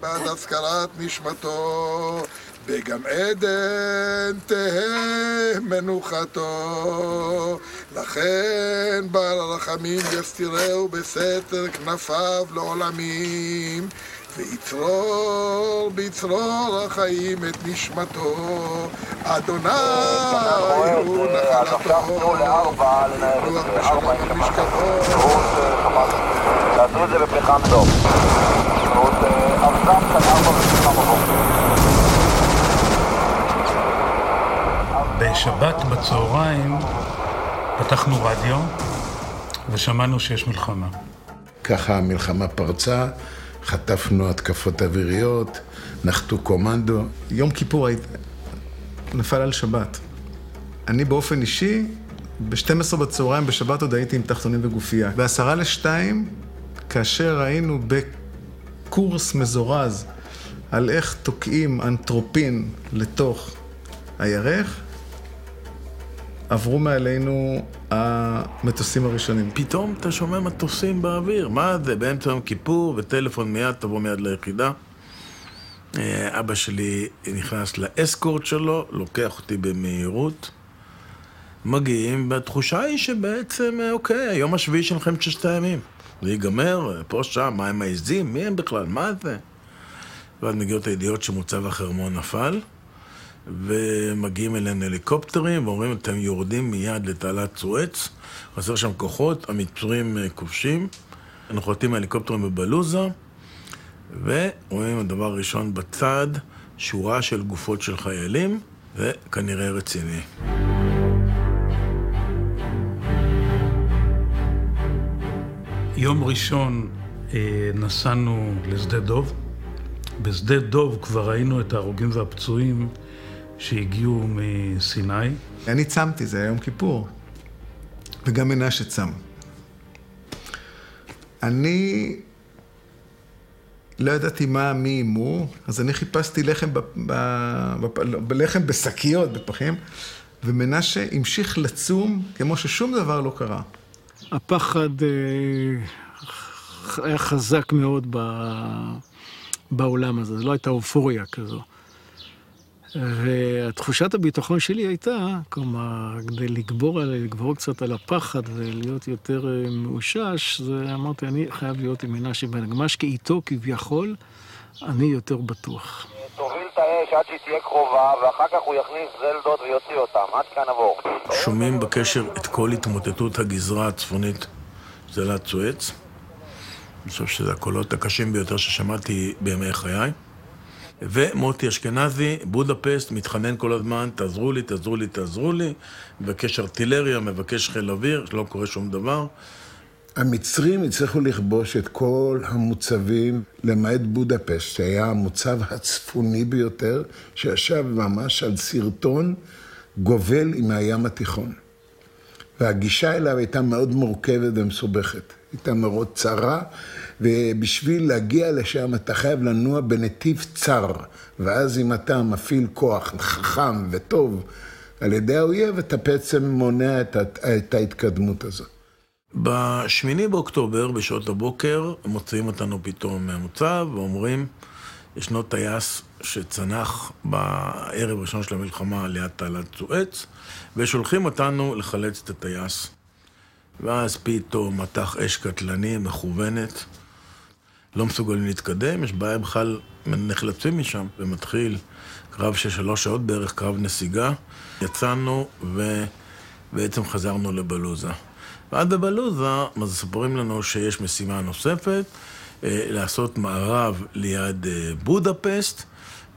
בעד הזכרת נשמתו. בגן עדן תהא מנוחתו. לכן בעל הרחמים יסתירהו בסתר כנפיו לעולמים. ויצרור ביצרור החיים את נשמתו. אדוני הוא נחלתו. רוח בשלום במשכבו. תעשו את זה בפחם טוב. אבזם כאן ארבע בפחם בבוקר. בשבת בצהריים פתחנו רדיו ושמענו שיש מלחמה. ככה המלחמה פרצה, חטפנו התקפות אוויריות, נחתו קומנדו. יום כיפור היית... נפל על שבת. אני באופן אישי, ב-12 בצהריים בשבת עוד הייתי עם תחתונים וגופייה. בעשרה לשתיים, כאשר היינו בקורס מזורז על איך תוקעים אנתרופין לתוך הירך, עברו מעלינו המטוסים הראשונים. פתאום אתה שומע מטוסים באוויר, מה זה, באמצע יום כיפור, וטלפון מיד, תבוא מיד ליחידה. אה, אבא שלי נכנס לאסקורט שלו, לוקח אותי במהירות. מגיעים, והתחושה היא שבעצם, אה, אוקיי, היום השביעי של מלחמת ששת הימים. זה ייגמר, פה, שם, מה הם העזים, מי הם בכלל, מה זה? ואז מגיעות הידיעות שמוצב החרמון נפל. ומגיעים אלינו הליקופטרים ואומרים, אתם יורדים מיד לתעלת סואץ, חסר שם כוחות, המצרים אה, כובשים. אנחנו חותים מהליקופטרים בבלוזה, ורואים הדבר הראשון בצד, שורה של גופות של חיילים, וכנראה רציני. יום ראשון אה, נסענו לשדה דוב. בשדה דוב כבר ראינו את ההרוגים והפצועים שהגיעו מסיני. אני צמתי, זה היה יום כיפור. וגם מנשה צם. אני לא ידעתי מה מי אימו, אז אני חיפשתי לחם, ב, ב, ב, לחם בשקיות, בפחים, ומנשה המשיך לצום כמו ששום דבר לא קרה. הפחד אה, היה חזק מאוד ב, בעולם הזה, זו לא הייתה אופוריה כזו. ותחושת הביטחון שלי הייתה, כלומר, כדי לגבור, על, לגבור קצת על הפחד ולהיות יותר אה, מאושש, זה אמרתי, אני חייב להיות עם מנשה בן הגמש, כי איתו כביכול, אני יותר בטוח. תוביל את האש עד שהיא תהיה קרובה, ואחר כך הוא יכניס זלדות ויוציא אותם. עד כאן עבור. שומעים בקשר את כל התמוטטות הגזרה הצפונית זלת סואץ. אני חושב שזה הקולות הקשים ביותר ששמעתי בימי חיי. ומוטי אשכנזי, בודפסט, מתחנן כל הזמן, תעזרו לי, תעזרו לי, תעזרו לי, מבקש ארטילריה, מבקש חיל אוויר, שלא קורה שום דבר. המצרים הצליחו לכבוש את כל המוצבים, למעט בודפשט, שהיה המוצב הצפוני ביותר, שישב ממש על סרטון גובל עם הים התיכון. והגישה אליו הייתה מאוד מורכבת ומסובכת. הייתה מאוד צרה, ובשביל להגיע לשם אתה חייב לנוע בנתיב צר, ואז אם אתה מפעיל כוח חכם וטוב על ידי האויב, אתה בעצם מונע את, ההתקדמות הזאת. בשמיני באוקטובר, בשעות הבוקר, מוציאים אותנו פתאום מהמוצב ואומרים, ישנו טייס שצנח בערב הראשון של המלחמה ליד תעלת סואץ, ושולחים אותנו לחלץ את הטייס. ואז פתאום מטח אש קטלני, מכוונת, לא מסוגלים להתקדם, יש בעיה בכלל, נחלצים משם, ומתחיל קרב של שלוש שעות בערך, קרב נסיגה. יצאנו ובעצם חזרנו לבלוזה. ועד בבלוזה, אז מספרים לנו שיש משימה נוספת, אה, לעשות מערב ליד אה, בודפסט,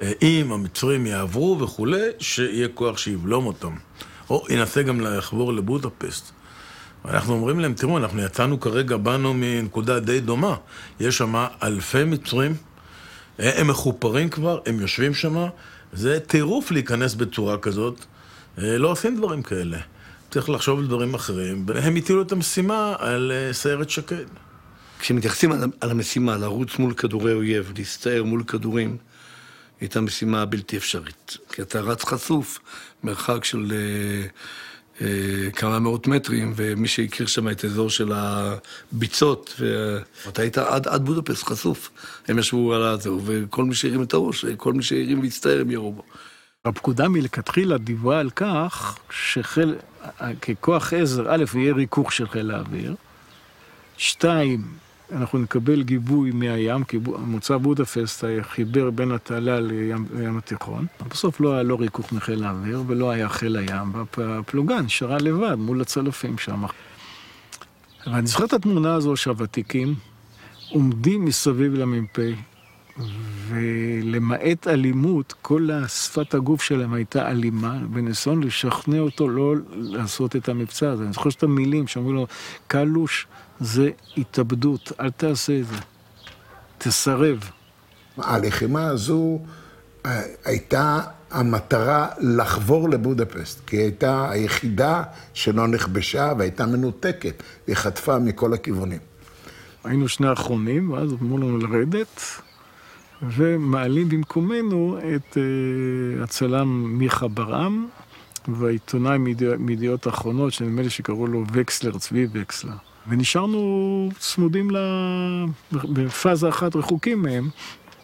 אה, אם המצרים יעברו וכולי, שיהיה כוח שיבלום אותם. או ינסה גם לחבור לבודפסט. אנחנו אומרים להם, תראו, אנחנו יצאנו כרגע, באנו מנקודה די דומה. יש שם אלפי מצרים, הם מחופרים כבר, הם יושבים שם, זה טירוף להיכנס בצורה כזאת. לא עושים דברים כאלה. צריך לחשוב על דברים אחרים, והם הטילו את המשימה על אה, סיירת שקד. כשמתייחסים על המשימה, לרוץ מול כדורי אויב, להסתער מול כדורים, הייתה משימה בלתי אפשרית. כי אתה רץ חשוף, מרחק של אה, כמה מאות מטרים, ומי שהכיר שם את האזור של הביצות, ואתה היית עד, עד בודפסט חשוף. הם ישבו על הזהו, וכל מי שהרים את הראש, כל מי שהרים והצטער, הם ירו בו. הפקודה מלכתחילה דיברה על כך שחיל, ככוח עזר, א', יהיה ריכוך של חיל האוויר, שתיים, אנחנו נקבל גיבוי מהים, כי מוצא בודפסט חיבר בין התעלה לים, לים התיכון. בסוף לא היה לא ריכוך מחיל האוויר ולא היה חיל הים, והפלוגה נשארה לבד מול הצלפים שם. ואני זוכר את התמונה הזו שהוותיקים עומדים מסביב למ"פ, ולמעט אלימות, כל שפת הגוף שלהם הייתה אלימה, בניסיון לשכנע אותו לא לעשות את המבצע הזה. אני זוכר את המילים שאומרים לו, קלוש, זה התאבדות, אל תעשה את זה. תסרב. הלחימה הזו אה, הייתה המטרה לחבור לבודפסט, כי היא הייתה היחידה שלא נכבשה והייתה מנותקת. היא חטפה מכל הכיוונים. היינו שני האחרונים, ואז אמרו לנו לרדת, ומעלים במקומנו את uh, הצלם מיכה ברעם, והעיתונאי מידיעות אחרונות, שנדמה לי שקראו לו וקסלר, צבי וקסלר. ונשארנו צמודים ל... בפאזה אחת רחוקים מהם.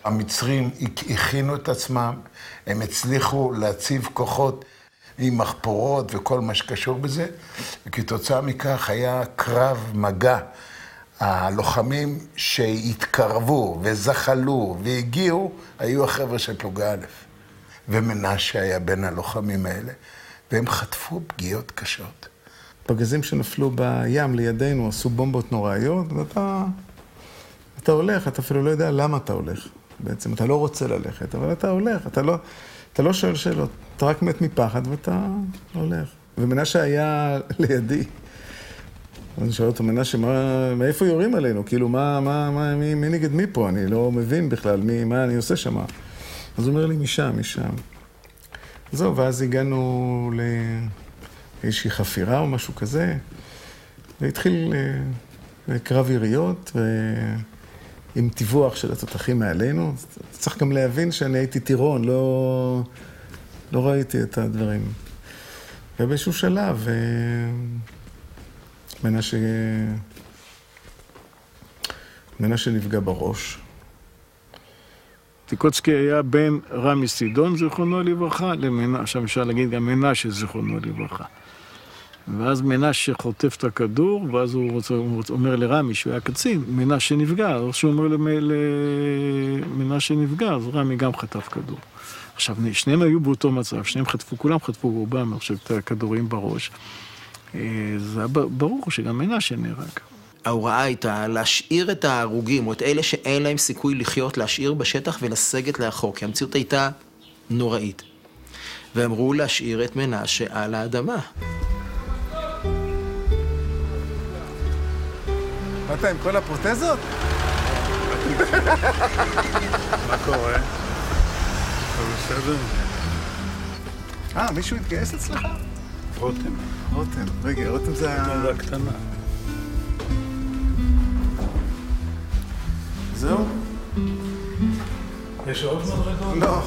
המצרים הכינו את עצמם, הם הצליחו להציב כוחות עם מחפורות וכל מה שקשור בזה, וכתוצאה מכך היה קרב מגע. הלוחמים שהתקרבו וזחלו והגיעו, היו החבר'ה של פלוגה א', ומנשה היה בין הלוחמים האלה, והם חטפו פגיעות קשות. פגזים שנפלו בים לידינו עשו בומבות נוראיות, ואתה אתה הולך, אתה אפילו לא יודע למה אתה הולך. בעצם אתה לא רוצה ללכת, אבל אתה הולך, אתה לא, אתה לא שואל שאלות, אתה רק מת מפחד ואתה הולך. ומנשה היה לידי. אני שואל אותו, מנשה, מאיפה יורים עלינו? כאילו, מה, מה, מה, מי, מי נגד מי פה? אני לא מבין בכלל מי, מה אני עושה שם. אז הוא אומר לי, משם, משם. זהו, ואז הגענו ל... איזושהי חפירה או משהו כזה, והתחיל אה, קרב יריות, עם טיווח של התותחים מעלינו. צריך גם להבין שאני הייתי טירון, לא, לא ראיתי את הדברים. ובאיזשהו שלב, אה, מנשה, מנשה נפגע בראש. טיקוצקי היה בן רמי סידון, זיכרונו לברכה, למנשה, עכשיו אפשר להגיד גם מנשה, זיכרונו לברכה. ואז מנשה חוטף את הכדור, ואז הוא, רוצה, הוא אומר לרמי, שהוא היה קצין, מנשה נפגע, אז שהוא אומר למנשה נפגע, אז רמי גם חטף כדור. עכשיו, שניהם היו באותו מצב, שניהם חטפו, כולם חטפו רובם, אני חושב, את הכדורים בראש. אה, זה היה ברור שגם מנשה נהרג. ההוראה הייתה להשאיר את ההרוגים, או את אלה שאין להם סיכוי לחיות, להשאיר בשטח ולסגת לאחור, כי המציאות הייתה נוראית. ואמרו להשאיר את מנשה על האדמה. באת עם כל הפרוטזות? מה קורה? בסדר? אה, מישהו התגייס אצלך? רותם. רותם. רגע, רותם זה ה... זה הקטנה. זהו? יש עוד מדרגות? לא.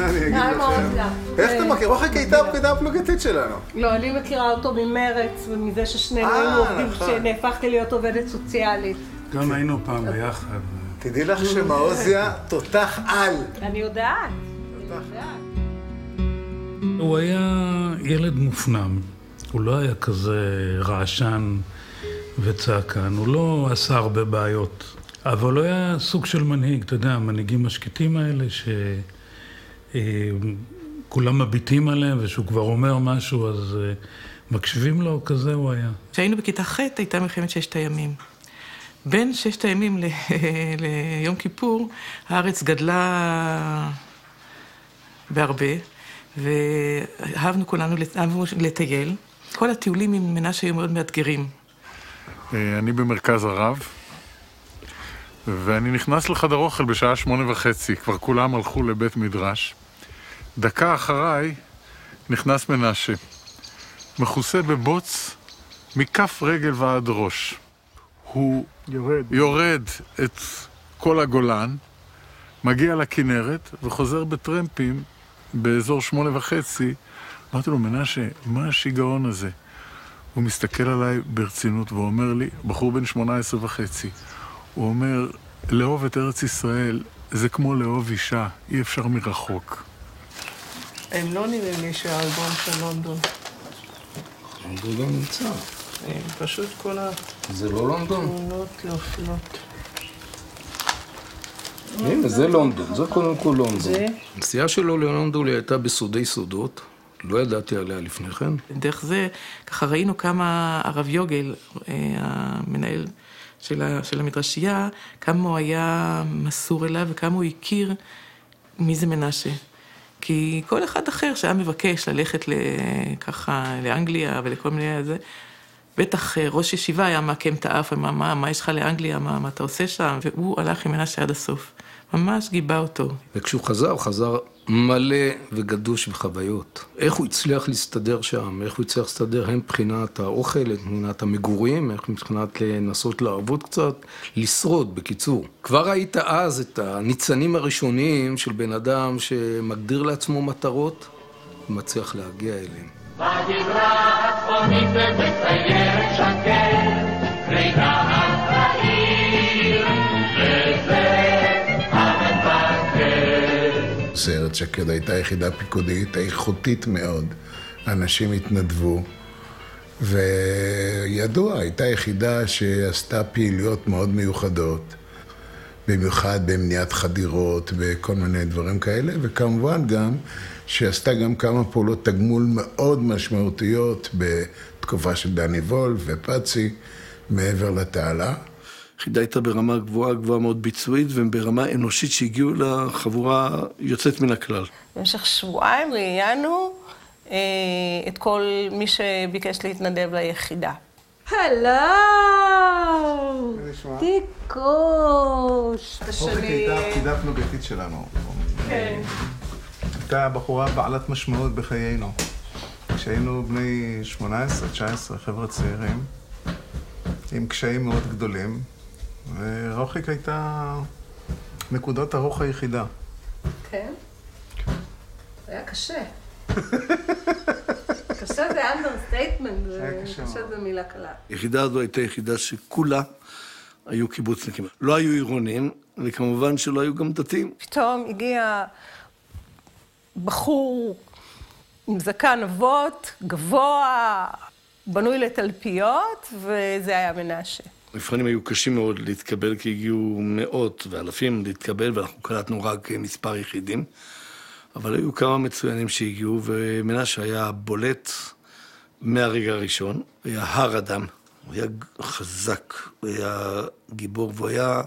אני אגיד לכם. איך אתה מכיר? אוכל הייתה הפקידה הפלוגתית שלנו. לא, אני מכירה אותו ממרץ ומזה ששנינו אה, היינו עובדים, נכון. שנהפכתי להיות עובדת סוציאלית. גם היינו פעם ביחד. תדעי לך שמעוזיה תותח על. אני יודעת. אני יודעת. הוא היה ילד מופנם. הוא לא היה כזה רעשן וצעקן, הוא לא עשה הרבה בעיות. אבל הוא היה סוג של מנהיג, אתה יודע, המנהיגים השקטים האלה, שכולם מביטים עליהם, ושהוא כבר אומר משהו, אז אה, מקשיבים לו, כזה הוא היה. כשהיינו בכיתה ח' הייתה מלחמת ששת הימים. בין ששת הימים ל... ליום כיפור, הארץ גדלה בהרבה, ואהבנו כולנו אהבנו לטייל. כל הטיולים עם מנשה היו מאוד מאתגרים. אה, אני במרכז הרב, ואני נכנס לחדר אוכל בשעה שמונה וחצי, כבר כולם הלכו לבית מדרש. דקה אחריי נכנס מנשה, מכוסה בבוץ מכף רגל ועד ראש. הוא יורד. יורד את כל הגולן, מגיע לכנרת וחוזר בטרמפים באזור שמונה וחצי אמרתי לו, מנשה, מה השיגעון הזה? הוא מסתכל עליי ברצינות ואומר לי, בחור בן 18 וחצי, הוא אומר, לאהוב את ארץ ישראל זה כמו לאהוב אישה, אי אפשר מרחוק. הם לא נראים לי שהאלבום של לונדון. לונדון לא נמצא. הם פשוט כל זה לא לונדון? התמונות נופלות. הנה, זה לונדון, זה קודם כל לונדון. הנסיעה שלו ללונדון הייתה בסודי סודות, לא ידעתי עליה לפני כן. דרך זה, ככה ראינו כמה הרב יוגל, אה, המנהל של, ה, של המדרשייה, כמה הוא היה מסור אליו וכמה הוא הכיר מי זה מנשה. כי כל אחד אחר שהיה מבקש ללכת ל, ככה לאנגליה ולכל מיני זה, בטח אה, ראש ישיבה היה מעקם את האף, מה, מה, מה יש לך לאנגליה, מה, מה אתה עושה שם, והוא הלך עם מנשה עד הסוף. ממש גיבה אותו. וכשהוא חזר, הוא חזר מלא וגדוש בחוויות. איך הוא הצליח להסתדר שם, איך הוא הצליח להסתדר הן מבחינת האוכל, הן מבחינת המגורים, איך מבחינת לנסות לעבוד קצת, לשרוד, בקיצור. כבר ראית אז את הניצנים הראשונים של בן אדם שמגדיר לעצמו מטרות ומצליח להגיע אליהם. בגזרה הצפונית בצייר שקט, רינה העיר, סיירת שקד הייתה יחידה פיקודית איכותית מאוד. אנשים התנדבו, וידוע, הייתה יחידה שעשתה פעילויות מאוד מיוחדות, במיוחד במניעת חדירות וכל מיני דברים כאלה, וכמובן גם שעשתה גם כמה פעולות תגמול מאוד משמעותיות בתקופה של דני וולף ופאצי, מעבר לתעלה. היחידה הייתה ברמה גבוהה, גבוהה מאוד ביצועית, וברמה אנושית שהגיעו לחבורה יוצאת מן הכלל. במשך שבועיים ראיינו אה, את כל מי שביקש להתנדב ליחידה. הלו! תיקוש! אופק הייתה הפקידה הפלוגתית שלנו. כן. הייתה בחורה בעלת משמעות בחיינו. כשהיינו בני 18-19, חבר'ה צעירים, עם קשיים מאוד גדולים, ורוחק הייתה נקודת הרוח היחידה. כן? היה קשה. קשה זה understatement, קשה. זה מילה קלה. היחידה הזו הייתה יחידה שכולה היו קיבוצניקים. לא היו עירונים, וכמובן שלא היו גם דתיים. פתאום הגיע בחור עם זקן אבות, גבוה, בנוי לתלפיות, וזה היה מנשה. המבחנים היו קשים מאוד להתקבל, כי הגיעו מאות ואלפים להתקבל, ואנחנו קלטנו רק מספר יחידים. אבל היו כמה מצוינים שהגיעו, ומנשה היה בולט מהרגע הראשון. היה הר אדם, הוא היה חזק, הוא היה גיבור, והוא היה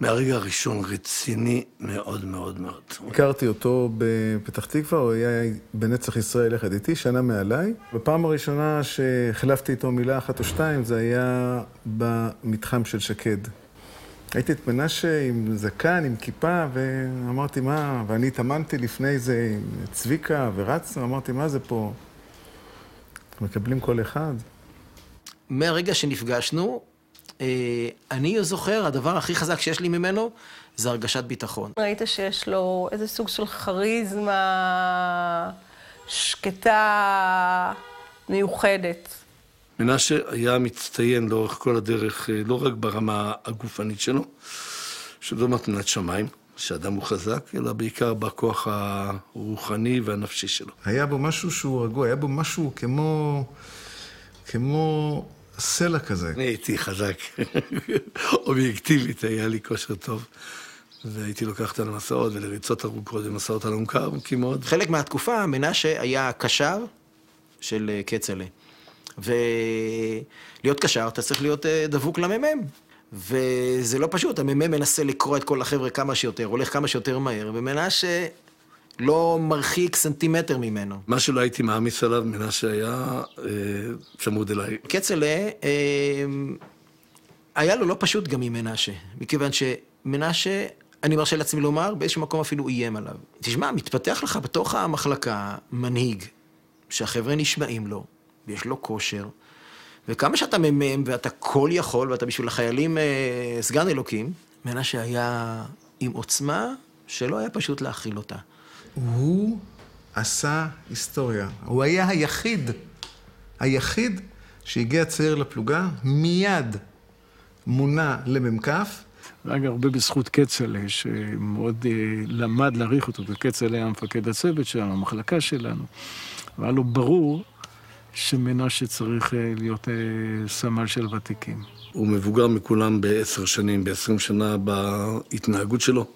מהרגע הראשון רציני מאוד מאוד מאוד. הכרתי אותו בפתח תקווה, הוא היה בנצח ישראל יחד איתי, שנה מעליי. בפעם הראשונה שהחלפתי איתו מילה אחת או שתיים, זה היה במתחם של שקד. הייתי את מנשה עם זקן, עם כיפה, ואמרתי, מה... ואני התאמנתי לפני זה עם צביקה ורצנו, אמרתי, מה זה פה? מקבלים כל אחד. מהרגע שנפגשנו, אני זוכר, הדבר הכי חזק שיש לי ממנו, זה הרגשת ביטחון. ראית שיש לו איזה סוג של כריזמה שקטה, מיוחדת. מנשה היה מצטיין לאורך כל הדרך, אה, לא רק ברמה הגופנית שלו, שזו מתנת שמיים, שאדם הוא חזק, אלא בעיקר בכוח הרוחני והנפשי שלו. היה בו משהו שהוא רגוע, היה בו משהו כמו... כמו סלע כזה. אני הייתי חזק, אובייקטיבית, היה לי כושר טוב. והייתי לוקח אותה למסעות ולריצות ארוכות ומסעות על עומקה ארוכים מאוד. חלק מהתקופה, מנשה היה קשר של אה, כצל'ה. ולהיות קשר, אתה צריך להיות אה, דבוק למ"מ. וזה לא פשוט, המ"מ מנסה לקרוא את כל החבר'ה כמה שיותר, הולך כמה שיותר מהר, ומנשה לא מרחיק סנטימטר ממנו. מה שלא הייתי מעמיס עליו, מנשה היה אה, צמוד אליי. כצל'ה, אה, היה לו לא פשוט גם עם מנשה, מכיוון שמנשה, אני מרשה לעצמי לומר, באיזשהו מקום אפילו איים עליו. תשמע, מתפתח לך בתוך המחלקה מנהיג, שהחבר'ה נשמעים לו, ויש לו כושר, וכמה שאתה מ"מ ואתה כל יכול, ואתה בשביל החיילים אה, סגן אלוקים, מנשה היה עם עוצמה שלא היה פשוט להכיל אותה. הוא עשה היסטוריה. הוא היה היחיד, היחיד שהגיע צעיר לפלוגה, מיד מונה למ"כ. אגב, הרבה בזכות כצל'ה, שמאוד אה, למד להעריך אותו, וכצל'ה היה מפקד הצוות שלנו, המחלקה שלנו. והיה לו ברור שמנשה צריך אה, להיות אה, סמל של ותיקים. הוא מבוגר מכולם בעשר שנים, בעשרים שנה בהתנהגות שלו,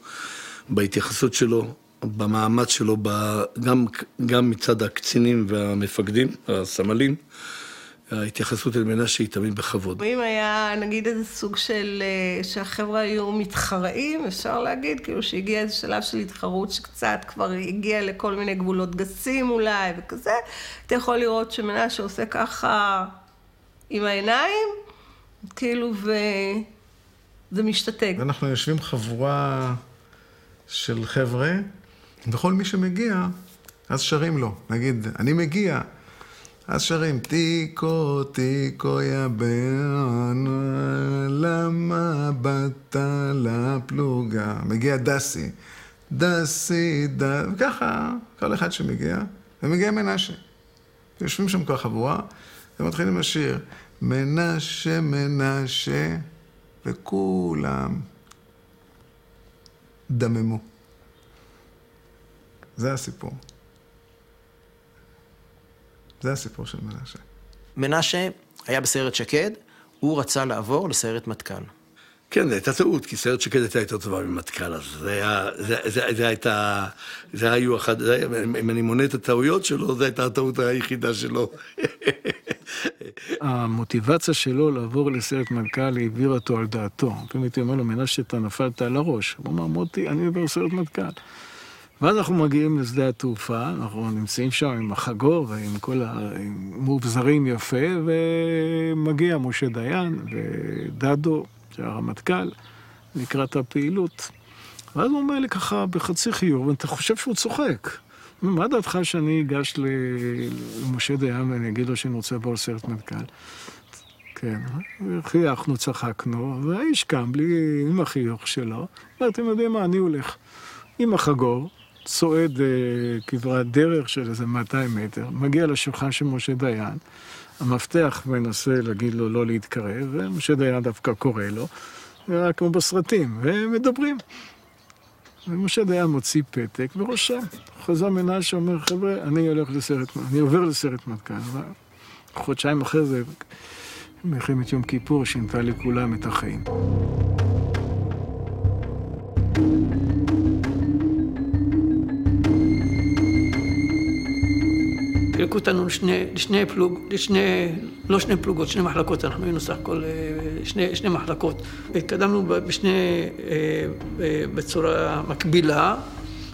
בהתייחסות שלו, במאמץ שלו, ב- גם, גם מצד הקצינים והמפקדים, הסמלים. ההתייחסות אל מנשה היא תמיד בכבוד. אם היה נגיד איזה סוג של, אה, שהחבר'ה היו מתחראים, אפשר להגיד, כאילו שהגיע איזה שלב של התחרות שקצת כבר הגיע לכל מיני גבולות גסים אולי וכזה, אתה יכול לראות שמנשה עושה ככה עם העיניים, כאילו, וזה משתתק. ואנחנו יושבים חבורה של חבר'ה, וכל מי שמגיע, אז שרים לו. נגיד, אני מגיע, אז שרים, תיקו, תיקו יא בן, למה באת לפלוגה? מגיע דסי, דסי, ד... וככה, כל אחד שמגיע, ומגיע מנשה. יושבים שם כל החבורה, ומתחילים לשיר, מנשה, מנשה, וכולם דממו. זה הסיפור. זה הסיפור של מנשה. מנשה היה בסיירת שקד, הוא רצה לעבור לסיירת מטכ"ל. כן, זו הייתה טעות, כי סיירת שקד הייתה יותר טובה ממטכ"ל, אז זה היה, זה, זה, זה הייתה, זה היו אחד, זה היה, אם אני מונה את הטעויות שלו, זו הייתה הטעות היחידה שלו. המוטיבציה שלו לעבור לסיירת מטכ"ל העבירה אותו על דעתו. לפעמים הייתי אומר לו, מנשה, אתה נפלת על הראש. הוא אמר, מוטי, אני עובר לסיירת מטכ"ל. ואז אנחנו מגיעים לשדה התעופה, אנחנו נמצאים שם עם החגור ועם כל המאובזרים יפה, ומגיע משה דיין ודדו, שהרמטכ"ל, לקראת הפעילות. ואז הוא אומר לי ככה בחצי חיוב, ואתה חושב שהוא צוחק. מה דעתך שאני אגש למשה דיין ואני אגיד לו שאני רוצה לעבור לסיירת מטכ"ל? כן, חייכנו, צחקנו, והאיש קם לי עם החיוך שלו, ואתם יודעים מה, אני הולך עם החגור, צועד אה, כברת דרך של איזה 200 מטר, מגיע לשולחן של משה דיין, המפתח מנסה להגיד לו לא להתקרב, ומשה דיין דווקא קורא לו, נראה כמו בסרטים, והם מדברים. ומשה דיין מוציא פתק ורושם. חזר מנשה אומר, חבר'ה, אני הולך לסרט, אני עובר לסרט מטכ"ל. חודשיים אחרי זה, מלחמת יום כיפור שינתה לכולם את החיים. חילקו אותנו לשני, לשני פלוג, לשני, לא שני פלוגות, שני מחלקות, אנחנו היינו סך הכל אה, שני, שני מחלקות. התקדמנו בשני, אה, בצורה מקבילה,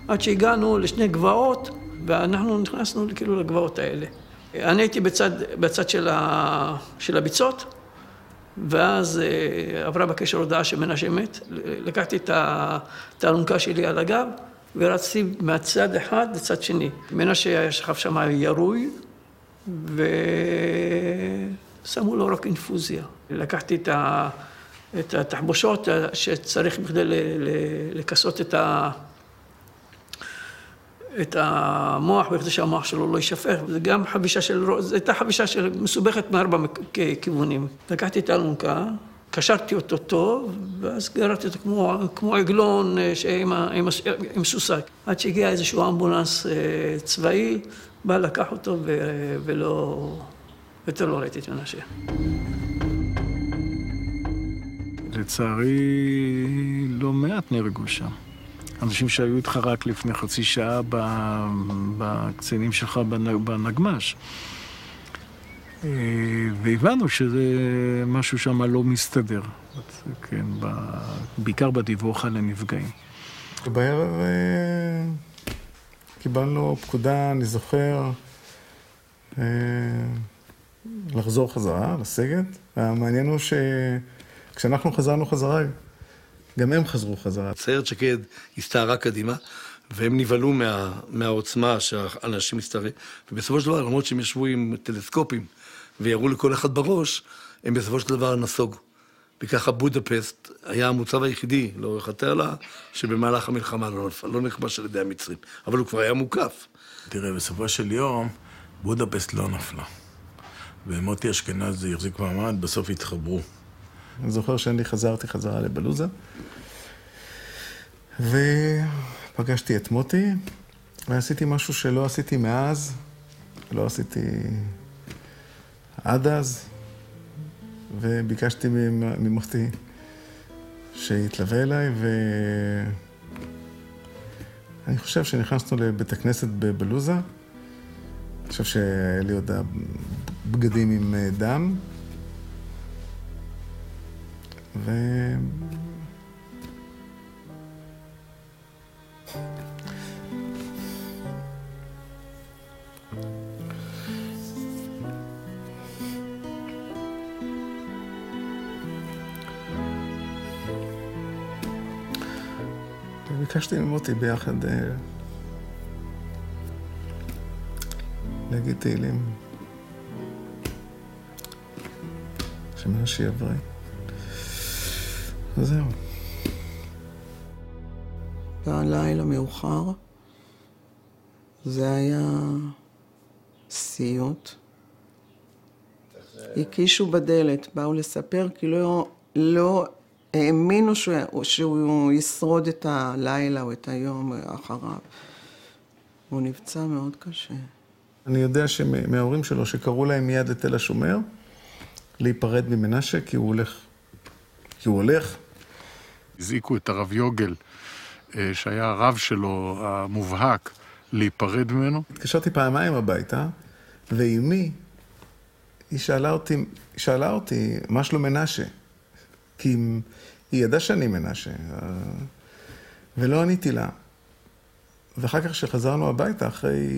עד שהגענו לשני גבעות, ואנחנו נכנסנו כאילו לגבעות האלה. אני הייתי בצד, בצד של, ה, של הביצות, ואז אה, עברה בקשר הודעה שמנשה מת. לקחתי את האלונקה שלי על הגב, ורצתי מהצד אחד לצד שני. מנשה שכב שם ירוי, ושמו לו רק אינפוזיה. לקחתי את, ה... את התחבושות שצריך בכדי לכסות את, ה... את המוח, בכדי שהמוח שלו לא יישפך. זה גם חבישה של... זו הייתה חבישה של... מסובכת מארבע כיוונים. לקחתי את האלונקה, קשרתי אותו טוב, ואז גררתי אותו כמו, כמו עגלון אה, עם, עם, עם סוסק. עד שהגיע איזשהו אמבולנס אה, צבאי, בא לקח אותו ו, ולא... יותר לא ראיתי את מנשה. לצערי, לא מעט נהרגו שם. אנשים שהיו איתך רק לפני חצי שעה בקצינים שלך בנגמ"ש. והבנו שזה משהו שם לא מסתדר, כן, בעיקר בדיווח על הנפגעים. בערב קיבלנו פקודה, אני זוכר, לחזור חזרה, לסגת. והמעניין הוא שכשאנחנו חזרנו חזרה, גם הם חזרו חזרה. סיירת שקד הסתערה קדימה, והם נבהלו מה, מהעוצמה שהאנשים מסתערים, ובסופו של דבר, למרות שהם ישבו עם טלסקופים וירו לכל אחד בראש, הם בסופו של דבר נסוגו. וככה בודפסט היה המוצב היחידי לאורך התעלה, שבמהלך המלחמה לא, נפל, לא נכבש על ידי המצרים. אבל הוא כבר היה מוקף. תראה, בסופו של יום, בודפסט לא נפלה. ומוטי אשכנזי החזיק מעמד, בסוף התחברו. אני זוכר שאני חזרתי חזרה לבלוזה, ופגשתי את מוטי, ועשיתי משהו שלא עשיתי מאז, לא עשיתי עד אז, וביקשתי ממ- ממוטי שיתלווה אליי, ואני חושב שנכנסנו לבית הכנסת בבלוזה. אני חושב שהיה לי עוד בגדים עם אה, דם. ו... וביקשתי ממוטי ביחד אה, להגיד תהילים. שמנשי יברי. וזהו. בלילה מאוחר, זה היה סיוט. הקישו בדלת, באו לספר כי לא, לא האמינו שהוא, שהוא ישרוד את הלילה או את היום אחריו. הוא נפצע מאוד קשה. אני יודע שמההורים שלו, שקראו להם מיד לתל השומר, להיפרד ממנשה, כי הוא הולך. כי הוא הולך. הזעיקו את הרב יוגל, אה, שהיה הרב שלו המובהק, להיפרד ממנו. התקשרתי פעמיים הביתה, ואימי, היא שאלה אותי, שאלה אותי, מה שלום מנשה? כי היא ידעה שאני מנשה, ולא עניתי לה. ואחר כך כשחזרנו הביתה, אחרי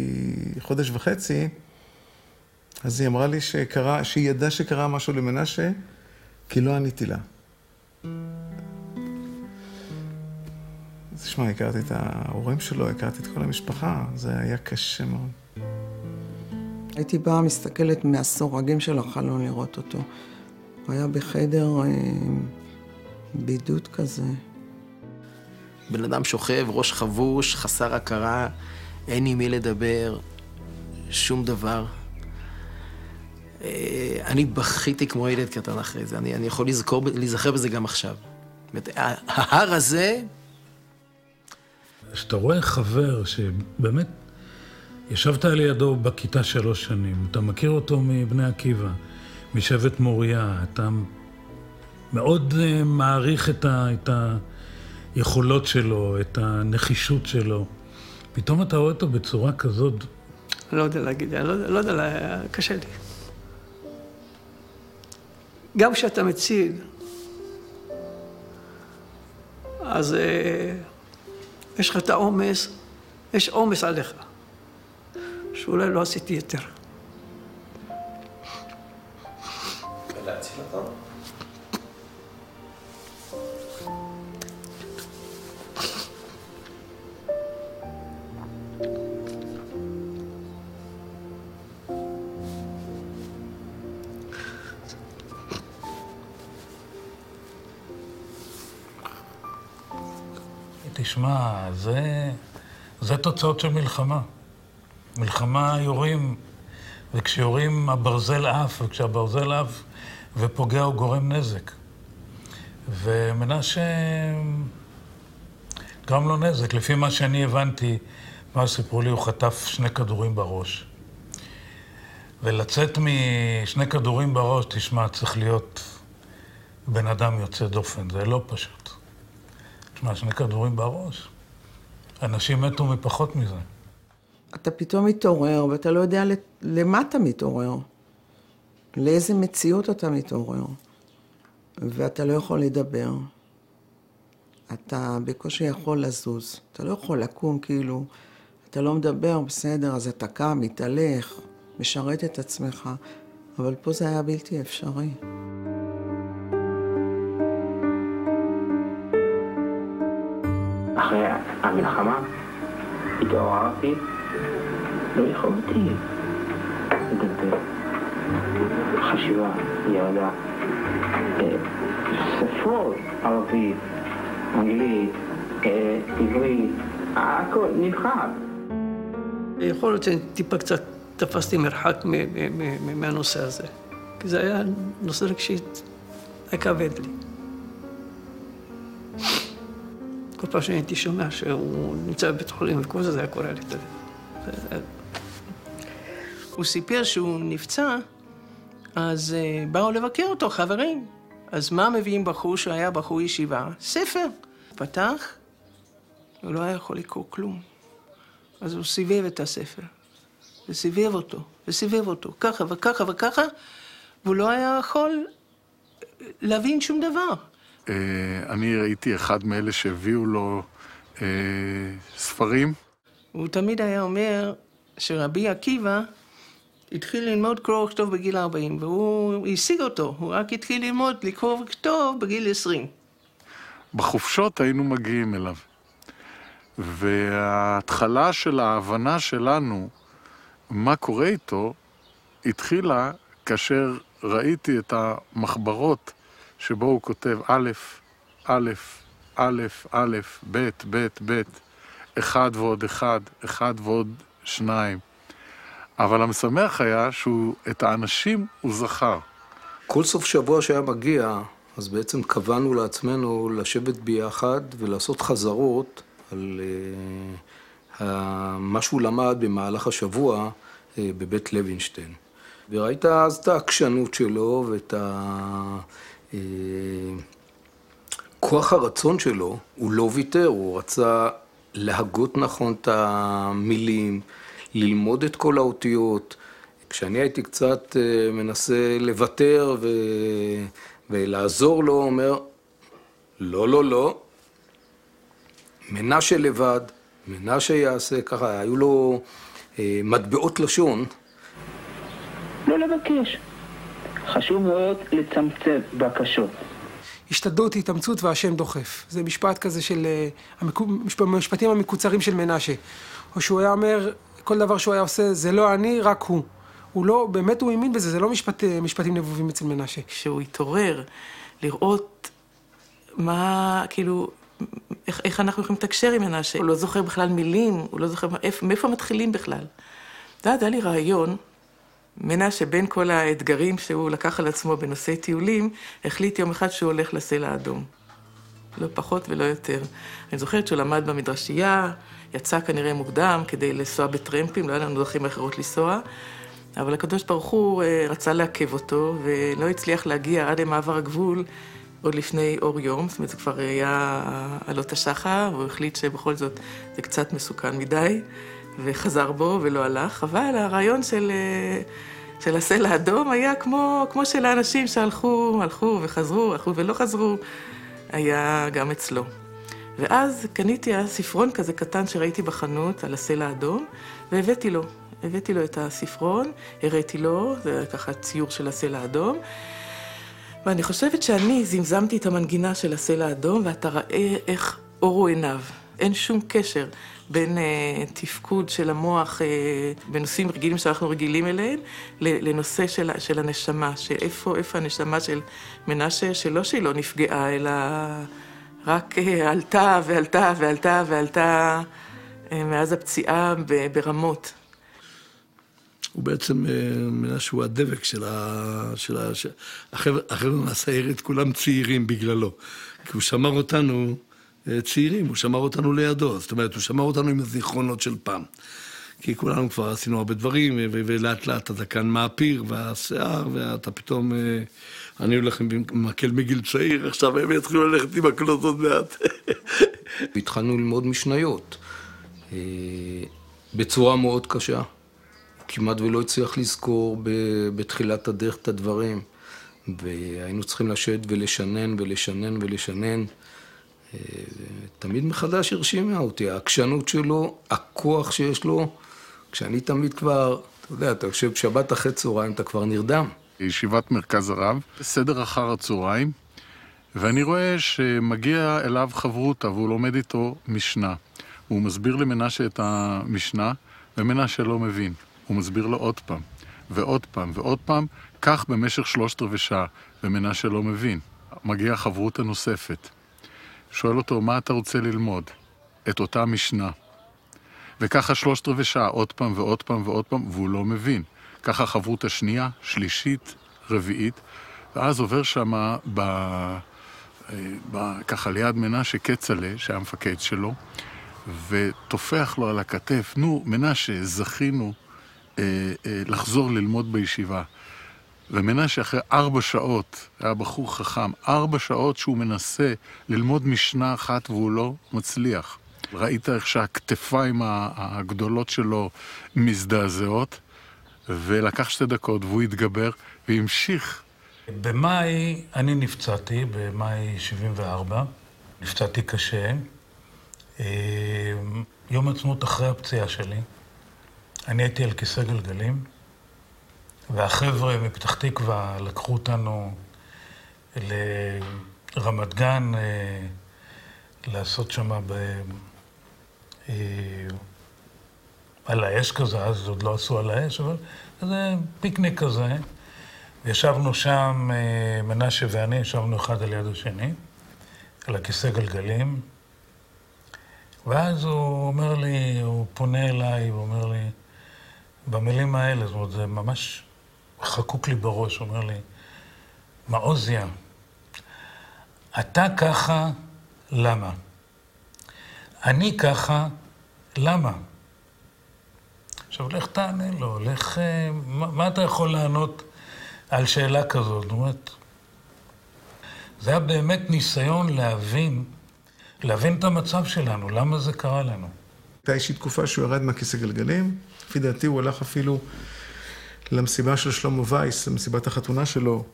חודש וחצי, אז היא אמרה לי שקרה, שהיא ידעה שקרה משהו למנשה, כי לא עניתי לה. תשמע, הכרתי את ההורים שלו, הכרתי את כל המשפחה, זה היה קשה מאוד. הייתי באה, מסתכלת מהסורגים של החלון לראות אותו. הוא היה בחדר אה, בידוד כזה. בן אדם שוכב, ראש חבוש, חסר הכרה, אין עם מי לדבר, שום דבר. אה, אני בכיתי כמו ילד קטן אחרי זה, אני, אני יכול לזכור, להיזכר בזה גם עכשיו. זאת אומרת, ההר הזה... כשאתה רואה חבר שבאמת ישבת על ידו בכיתה שלוש שנים, אתה מכיר אותו מבני עקיבא, משבט מוריה, אתה מאוד uh, מעריך את, ה, את היכולות שלו, את הנחישות שלו. פתאום אתה רואה אותו בצורה כזאת... לא יודע להגיד, לא, לא יודע, קשה לי. גם כשאתה מציל, אז אה, יש לך את העומס, יש עומס עליך, שאולי לא עשיתי יותר. אותו? תשמע, זה, זה תוצאות של מלחמה. מלחמה יורים, וכשיורים הברזל עף, וכשהברזל עף ופוגע הוא גורם נזק. ומנשה גרם לו נזק. לפי מה שאני הבנתי, מה שסיפרו לי, הוא חטף שני כדורים בראש. ולצאת משני כדורים בראש, תשמע, צריך להיות בן אדם יוצא דופן, זה לא פשוט. תשמע, שני כדורים בראש. אנשים מתו מפחות מזה. אתה פתאום מתעורר, ואתה לא יודע למה אתה מתעורר. לאיזה מציאות אתה מתעורר. ואתה לא יכול לדבר. אתה בקושי יכול לזוז. אתה לא יכול לקום, כאילו, אתה לא מדבר, בסדר, אז אתה קם, מתהלך, משרת את עצמך, אבל פה זה היה בלתי אפשרי. אחרי המלחמה התעוררתי, לא יכולתי לדבר. חשיבה, ירדה. אה, ספרות, ערבית, אנגלית, אה, עברית, הכל נמחק. יכול להיות שטיפה קצת תפסתי מרחק מ- מ- מ- מהנושא הזה. כי זה היה נושא רגשית, היה כבד לי. כל פעם שאני הייתי שומע שהוא נמצא בבית חולים וכל זה, זה היה קורה לי. הוא סיפר שהוא נפצע, אז uh, באו לבקר אותו חברים. אז מה מביאים בחור שהיה בחור ישיבה? ספר. פתח, הוא לא היה יכול לקרוא כלום. אז הוא סיבב את הספר, וסיבב אותו, וסיבב אותו, ככה וככה וככה, והוא לא היה יכול להבין שום דבר. אה, אני ראיתי אחד מאלה שהביאו לו אה, ספרים. הוא תמיד היה אומר שרבי עקיבא התחיל ללמוד קרוא וכתוב בגיל 40, והוא השיג אותו, הוא רק התחיל ללמוד לקרוא וכתוב בגיל 20. בחופשות היינו מגיעים אליו. וההתחלה של ההבנה שלנו מה קורה איתו התחילה כאשר ראיתי את המחברות שבו הוא כותב א', א', א', א', ב', ב', ב', אחד ועוד אחד, אחד ועוד שניים. אבל המשמח היה שהוא, את האנשים הוא זכר. כל סוף שבוע שהיה מגיע, אז בעצם קבענו לעצמנו לשבת ביחד ולעשות חזרות על uh, מה שהוא למד במהלך השבוע uh, בבית לוינשטיין. וראית אז את העקשנות שלו ואת ה... uh, כוח הרצון שלו, הוא לא ויתר, הוא רצה להגות נכון את המילים, ללמוד את כל האותיות. כשאני הייתי קצת uh, מנסה לוותר ו... ולעזור לו, הוא אומר, לא, לא, לא, מנשה לבד, מנשה יעשה, ככה, היו לו אה, מטבעות לשון. לא לבקש. חשוב מאוד לצמצם בקשות. השתדלות, התאמצות והשם דוחף. זה משפט כזה של אה, המשפטים המקוצרים של מנשה. או שהוא היה אומר, כל דבר שהוא היה עושה, זה לא אני, רק הוא. הוא לא, באמת הוא האמין בזה, זה לא משפט, אה, משפטים נבובים אצל מנשה. כשהוא התעורר, לראות מה, כאילו, איך, איך אנחנו יכולים לתקשר עם מנשה. הוא לא זוכר בכלל מילים, הוא לא זוכר מאיפה, מאיפה מתחילים בכלל. את יודעת, היה לי רעיון, מנשה, בין כל האתגרים שהוא לקח על עצמו בנושא טיולים, החליט יום אחד שהוא הולך לסלע האדום. לא פחות ולא יותר. אני זוכרת שהוא למד במדרשייה, יצא כנראה מוקדם כדי לנסוע בטרמפים, לא היה לנו דרכים אחרות לנסוע, אבל הקדוש ברוך הוא אה, רצה לעכב אותו, ולא הצליח להגיע עד למעבר הגבול עוד לפני אור יום, זאת אומרת, זה כבר היה עלות השחר, והוא החליט שבכל זאת זה קצת מסוכן מדי, וחזר בו ולא הלך, אבל הרעיון של... אה, של הסלע האדום היה כמו, כמו של האנשים שהלכו, הלכו וחזרו, הלכו ולא חזרו, היה גם אצלו. ואז קניתי ספרון כזה קטן שראיתי בחנות על הסלע האדום, והבאתי לו. הבאתי לו את הספרון, הראיתי לו, זה ככה ציור של הסלע האדום. ואני חושבת שאני זמזמתי את המנגינה של הסלע האדום, ואתה רואה איך אורו עיניו. אין שום קשר בין אה, תפקוד של המוח אה, בנושאים רגילים שאנחנו רגילים אליהם, לנושא של, של הנשמה, שאיפה איפה הנשמה של מנשה, שלא שהיא לא נפגעה, אלא רק אה, עלתה ועלתה ועלתה ועלתה אה, מאז הפציעה ברמות. הוא בעצם, אה, מנשה הוא הדבק של ה... של ה... של... החבר'ה מהסיירת כולם צעירים בגללו. כי הוא שמר אותנו צעירים, הוא שמר אותנו לידו. זאת אומרת, הוא שמר אותנו עם הזיכרונות של פעם. כי כולנו כבר עשינו הרבה דברים, ולאט לאט אתה כאן מעפיר, והשיער, ואתה פתאום... אני הולך עם מקל מגיל צעיר, עכשיו הם יתחילו ללכת עם מקלות עוד מעט. התחלנו ללמוד משניות אה, בצורה מאוד קשה. כמעט ולא הצליח לזכור בתחילת הדרך את הדברים, והיינו צריכים לשבת ולשנן ולשנן ולשנן. אה, תמיד מחדש הרשימה אותי, העקשנות שלו, הכוח שיש לו, כשאני תמיד כבר, אתה יודע, אתה יושב שבת אחרי צהריים, אתה כבר נרדם. ישיבת מרכז הרב, סדר אחר הצהריים, ואני רואה שמגיע אליו חברותא והוא לומד איתו משנה. הוא מסביר למנשה את המשנה, ומנשה לא מבין. הוא מסביר לו עוד פעם. ועוד פעם ועוד פעם, כך במשך שלושת רבעי שעה, ומנשה לא מבין. מגיעה חברותא נוספת. שואל אותו, מה אתה רוצה ללמוד? את אותה משנה. וככה שלושת רבעי שעה, עוד פעם ועוד פעם ועוד פעם, והוא לא מבין. ככה חברותא שנייה, שלישית, רביעית, ואז עובר שם ב... ב... ככה ליד מנשה כצל'ה, שהיה המפקד שלו, וטופח לו על הכתף, נו, מנשה, זכינו אה, אה, לחזור ללמוד בישיבה. ומנשה אחרי ארבע שעות, היה בחור חכם, ארבע שעות שהוא מנסה ללמוד משנה אחת והוא לא מצליח. ראית איך שהכתפיים הגדולות שלו מזדעזעות, ולקח שתי דקות והוא התגבר והמשיך. במאי אני נפצעתי, במאי 74, נפצעתי קשה. אה, יום עצמאות אחרי הפציעה שלי, אני הייתי על כיסא גלגלים, והחבר'ה מפתח תקווה לקחו אותנו לרמת גן אה, לעשות שם על האש כזה, אז עוד לא עשו על האש, אבל זה פיקניק כזה. ישבנו שם, אה, מנשה ואני, ישבנו אחד על יד השני, על הכיסא גלגלים, ואז הוא אומר לי, הוא פונה אליי, הוא אומר לי, במילים האלה, זאת אומרת, זה ממש חקוק לי בראש, הוא אומר לי, מעוזיה, אתה ככה, למה? אני ככה, למה? עכשיו, לך תענה לו, לך... מה, מה אתה יכול לענות על שאלה כזאת? זאת אומרת, זה היה באמת ניסיון להבין, להבין את המצב שלנו, למה זה קרה לנו. הייתה איזושהי תקופה שהוא ירד מהכיסא גלגלים, לפי דעתי הוא הלך אפילו למסיבה של שלמה וייס, למסיבת החתונה שלו.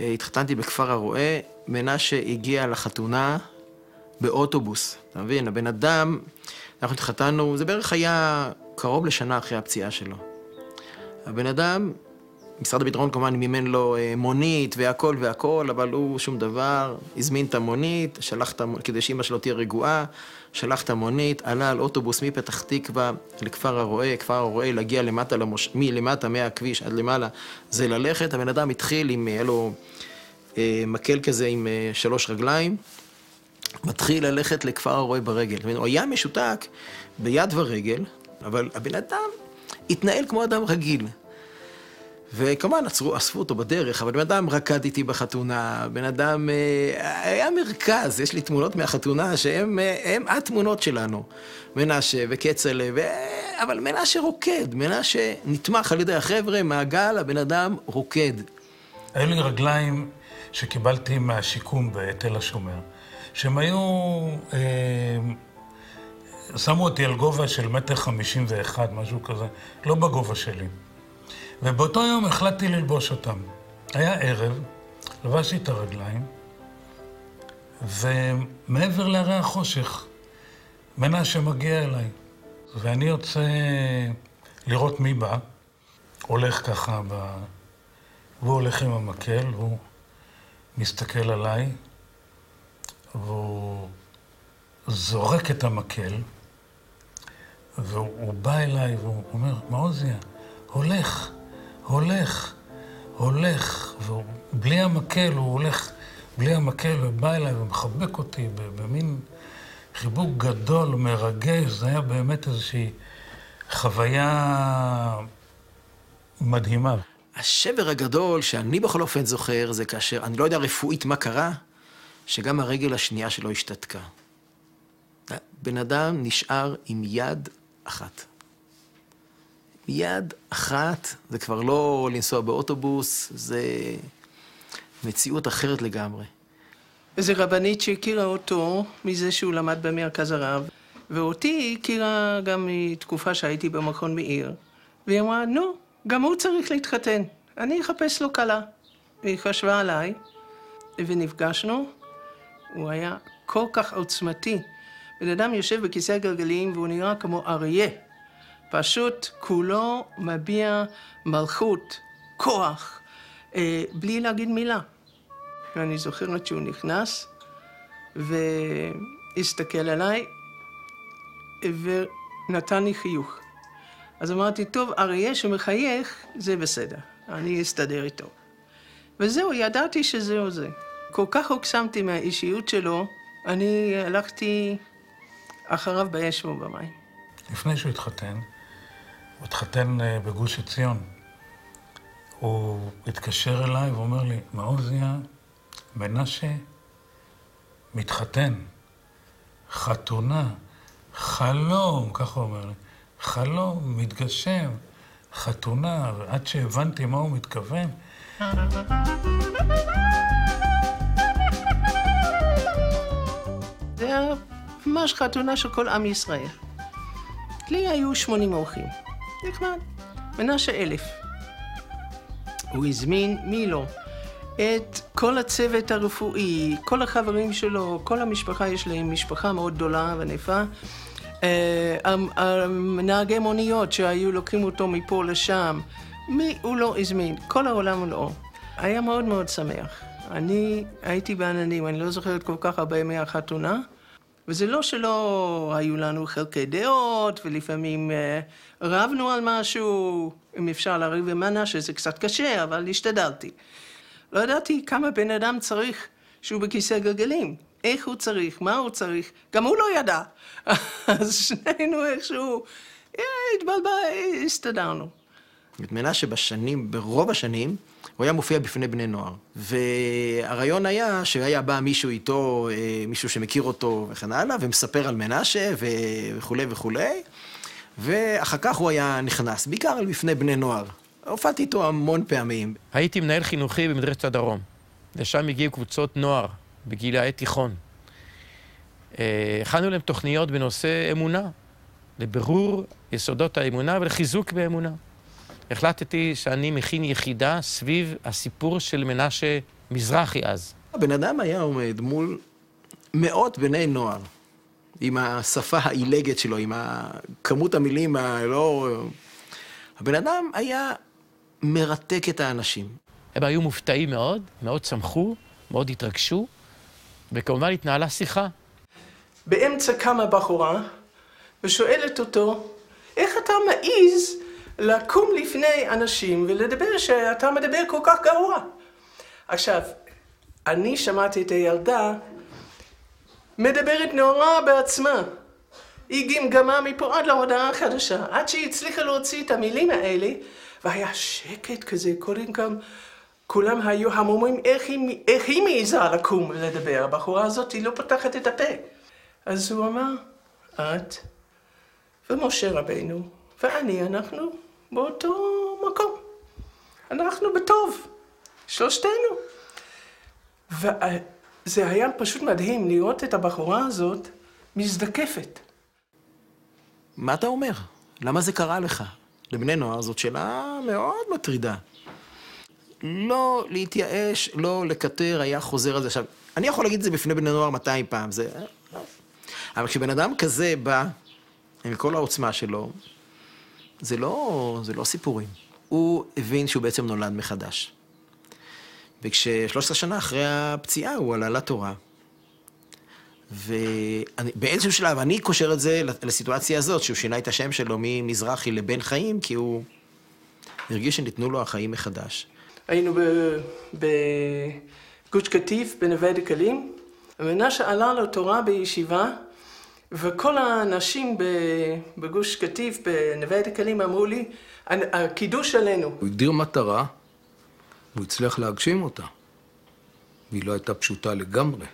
אה, התחתנתי בכפר הרועה, מנשה הגיע לחתונה באוטובוס, אתה מבין? הבן אדם, אנחנו התחתנו, זה בערך היה קרוב לשנה אחרי הפציעה שלו. הבן אדם, משרד הביטחון כמובן מימן לו אה, מונית והכל והכל, אבל הוא שום דבר, הזמין את המונית, שלח את המונית, כדי שאימא שלו תהיה רגועה, שלח את המונית, עלה על אוטובוס מפתח תקווה לכפר הרועה, כפר הרועה להגיע למטה, למוש... מלמטה מהכביש עד למעלה, זה ללכת, הבן אדם התחיל עם, היה לו אה, מקל כזה עם אה, שלוש רגליים, מתחיל ללכת לכפר הרועה ברגל. הוא היה משותק ביד ורגל, אבל הבן אדם התנהל כמו אדם רגיל. וכמובן אספו אותו בדרך, אבל בן אדם רקד איתי בחתונה, בן אדם אה, היה מרכז, יש לי תמונות מהחתונה שהם אה, התמונות שלנו. מנשה וכצל'ה, ו... אבל מנשה רוקד, מנשה נתמך על ידי החבר'ה, מעגל, הבן אדם רוקד. היו לי רגליים שקיבלתי מהשיקום בתל השומר, שהם היו... אה, שמו אותי על גובה של מטר חמישים ואחד, משהו כזה, לא בגובה שלי. ובאותו יום החלטתי ללבוש אותם. היה ערב, לבשתי את הרגליים, ומעבר להרי החושך, מנשה מגיע אליי, ואני יוצא לראות מי בא, הולך ככה, ב... והוא הולך עם המקל, והוא מסתכל עליי, והוא זורק את המקל, והוא בא אליי והוא אומר, מעוזיה, הולך, הולך, הולך, ובלי המקל הוא הולך, בלי המקל, ובא אליי ומחבק אותי במין חיבוק גדול, מרגש, זה היה באמת איזושהי חוויה מדהימה. השבר הגדול שאני בכל אופן זוכר, זה כאשר, אני לא יודע רפואית מה קרה, שגם הרגל השנייה שלו השתתקה. בן אדם נשאר עם יד אחת. יד אחת, זה כבר לא לנסוע באוטובוס, זה מציאות אחרת לגמרי. איזה רבנית שהכירה אותו מזה שהוא למד במרכז הרב, ואותי הכירה גם מתקופה שהייתי במכון מאיר, והיא אמרה, נו, גם הוא צריך להתחתן, אני אחפש לו כלה. והיא חשבה עליי, ונפגשנו, הוא היה כל כך עוצמתי. בן אדם יושב בכיסא גלגלים והוא נראה כמו אריה. פשוט כולו מביע מלכות, כוח, אה, בלי להגיד מילה. ואני זוכרת שהוא נכנס והסתכל עליי ונתן לי חיוך. אז אמרתי, טוב, אריה שמחייך, זה בסדר, אני אסתדר איתו. וזהו, ידעתי שזהו זה. כל כך הוקסמתי מהאישיות שלו, אני הלכתי אחריו באש ובמים. לפני שהוא התחתן, הוא התחתן אה, בגוש עציון. הוא התקשר אליי ואומר לי, מעוזיה, מנשה מתחתן, חתונה, חלום, ככה הוא אומר לי, חלום, מתגשם, חתונה, ועד שהבנתי מה הוא מתכוון. זה היה ממש חתונה של כל עם ישראל. לי היו 80 אורחים. נחמד. מנשה אלף. הוא הזמין, מי לא? את כל הצוות הרפואי, כל החברים שלו, כל המשפחה, יש להם משפחה מאוד גדולה וענפה. אה, נהגי מוניות שהיו לוקחים אותו מפה לשם, מי הוא לא הזמין? כל העולם לא. היה מאוד מאוד שמח. אני הייתי בעננים, אני לא זוכרת כל כך הרבה ימי החתונה, וזה לא שלא היו לנו חלקי דעות, ולפעמים אה, רבנו על משהו, אם אפשר לריב עם מנה, שזה קצת קשה, אבל השתדלתי. לא ידעתי כמה בן אדם צריך שהוא בכיסא גלגלים. איך הוא צריך, מה הוא צריך, גם הוא לא ידע. אז שנינו איכשהו, אה, התבלבל, הסתדרנו. את מנשה בשנים, ברוב השנים, הוא היה מופיע בפני בני נוער. והרעיון היה שהיה בא מישהו איתו, אה, מישהו שמכיר אותו וכן הלאה, ומספר על מנשה וכולי וכולי, ואחר כך הוא היה נכנס, בעיקר בפני בני נוער. הופעתי איתו המון פעמים. הייתי מנהל חינוכי במדרשת הדרום. לשם הגיעו קבוצות נוער בגילאי תיכון. אה, הכנו להם תוכניות בנושא אמונה, לבירור יסודות האמונה ולחיזוק באמונה. החלטתי שאני מכין יחידה סביב הסיפור של מנשה מזרחי אז. הבן אדם היה עומד מול מאות בני נוער, עם השפה העילגת שלו, עם כמות המילים הלא... הבן אדם היה מרתק את האנשים. הם היו מופתעים מאוד, מאוד שמחו, מאוד התרגשו, וכמובן התנהלה שיחה. באמצע קמה בחורה ושואלת אותו, איך אתה מעז לקום לפני אנשים ולדבר שאתה מדבר כל כך גרוע? עכשיו, אני שמעתי את הילדה מדברת נורא בעצמה. היא גמגמה מפה עד להודעה החדשה, עד שהיא הצליחה להוציא את המילים האלה, והיה שקט כזה, קודם כל, כולם היו המומים איך היא, היא מעיזה לקום ולדבר. הבחורה הזאת, היא לא פותחת את הפה. אז הוא אמר, את ומשה רבנו ואני, אנחנו באותו מקום. אנחנו בטוב, שלושתנו. וזה היה פשוט מדהים לראות את הבחורה הזאת מזדקפת. מה אתה אומר? למה זה קרה לך? לבני נוער זאת שאלה מאוד מטרידה. לא להתייאש, לא לקטר, היה חוזר על זה. עכשיו, אני יכול להגיד את זה בפני בני נוער 200 פעם, זה... אבל כשבן אדם כזה בא, עם כל העוצמה שלו, זה לא, זה לא סיפורים. הוא הבין שהוא בעצם נולד מחדש. וכש-13 שנה אחרי הפציעה הוא עלה לתורה. ובאיזשהו שלב, אני קושר את זה לסיטואציה הזאת, שהוא שינה את השם שלו ממזרחי לבן חיים, כי הוא הרגיש שניתנו לו החיים מחדש. היינו בגוש קטיף, בנווה דקלים, ומנשה עלה לתורה בישיבה, וכל האנשים בגוש קטיף, בנווה דקלים, אמרו לי, הקידוש עלינו. הוא הגדיר מטרה, והוא הצליח להגשים אותה. והיא לא הייתה פשוטה לגמרי.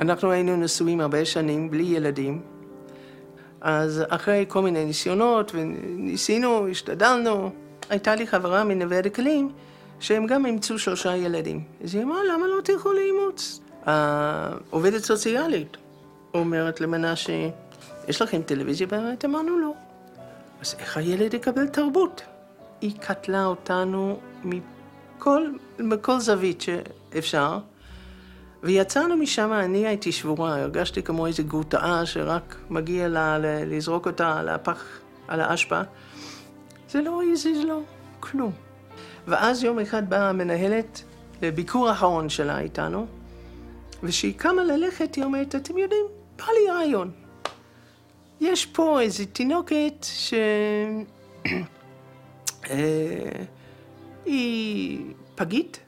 אנחנו היינו נשואים הרבה שנים, בלי ילדים. אז אחרי כל מיני ניסיונות, וניסינו, השתדלנו, הייתה לי חברה מנווה דקלים, שהם גם אימצו שלושה ילדים. אז היא אמרה, למה לא תלכו לאימוץ? העובדת סוציאלית אומרת למנשה, יש לכם טלוויזיה באמת? אמרנו לא. אז איך הילד יקבל תרבות? היא קטלה אותנו מכל, מכל זווית שאפשר. ויצאנו משם, אני הייתי שבורה, הרגשתי כמו איזה גרוטאה שרק מגיע לה לזרוק אותה על הפח, על האשפה. זה לא הזיז לו כלום. ואז יום אחד באה המנהלת לביקור האחרון שלה איתנו, וכשהיא קמה ללכת, היא אומרת, אתם יודעים, בא לי רעיון. יש פה איזו תינוקת ש... אה, היא פגית,